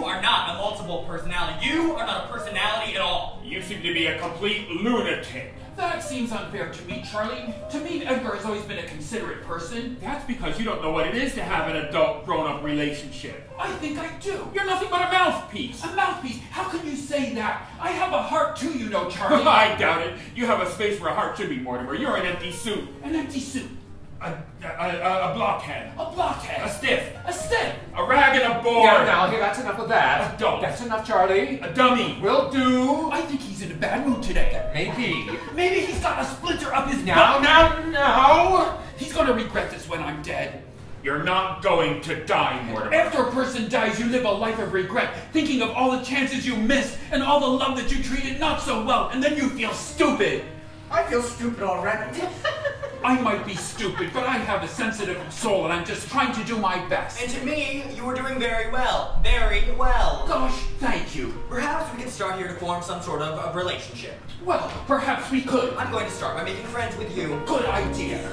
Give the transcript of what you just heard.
multiple personality. You are not a personality at all. You seem to be a complete lunatic. That seems unfair to me, Charlie. To me, Edgar has always been a considerate person. That's because you don't know what it is to have an adult grown-up relationship. I think I do. You're nothing but a mouthpiece. A mouthpiece? How can you say that? I have a heart too, you know, Charlie. I doubt it. You have a space where a heart should be, Mortimer. You're an empty suit. An empty suit. A, a, a, a blockhead. A blockhead. A stiff. A stiff. A rag and a board. Now, now, here, that's enough of that. Uh, a dog. That's enough, Charlie. A dummy. Will do. I think he's in a bad mood today. Maybe. Maybe he's got a splinter up his Now, butt. now, now. He's gonna regret this when I'm dead. You're not going to die, Mortimer. After a person dies, you live a life of regret, thinking of all the chances you missed and all the love that you treated not so well, and then you feel stupid. I feel stupid already. I might be stupid, but I have a sensitive soul, and I'm just trying to do my best. And to me, you were doing very well. Very well. Gosh, thank you. Perhaps we can start here to form some sort of, of relationship. Well, perhaps we could. I'm going to start by making friends with you. Good idea.